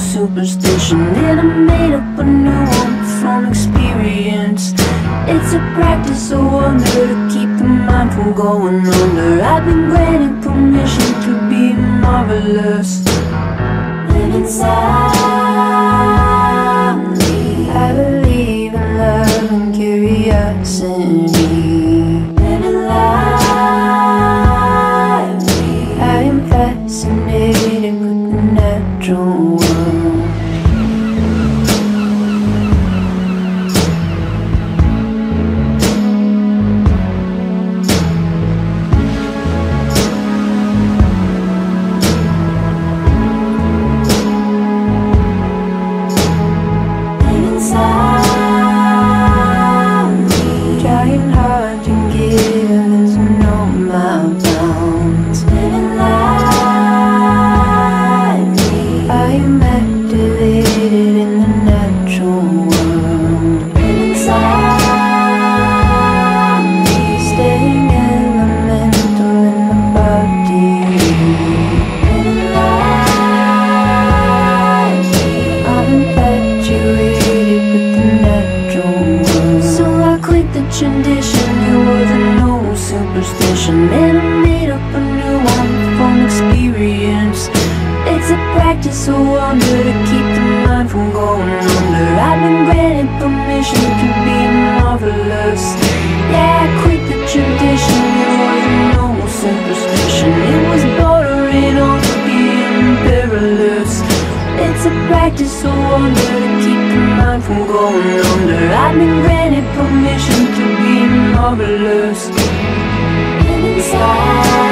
superstition. That I made up a new one from experience. It's a practice of wonder to keep the mind from going under. I've been granted permission to be marvelous. And inside I believe in love and curiosity. I am fascinated with the natural Trying hard quit the tradition, it wasn't no superstition. And I made up a new one from experience. It's a practice, a wonder to keep the mind from going under. I've been granted permission to be marvelous. Yeah, I quit the tradition, it wasn't no superstition. It was bordering on being perilous. It's a practice, so wonder to keep the mind from going under. I've been granted permission to marvelous. Inside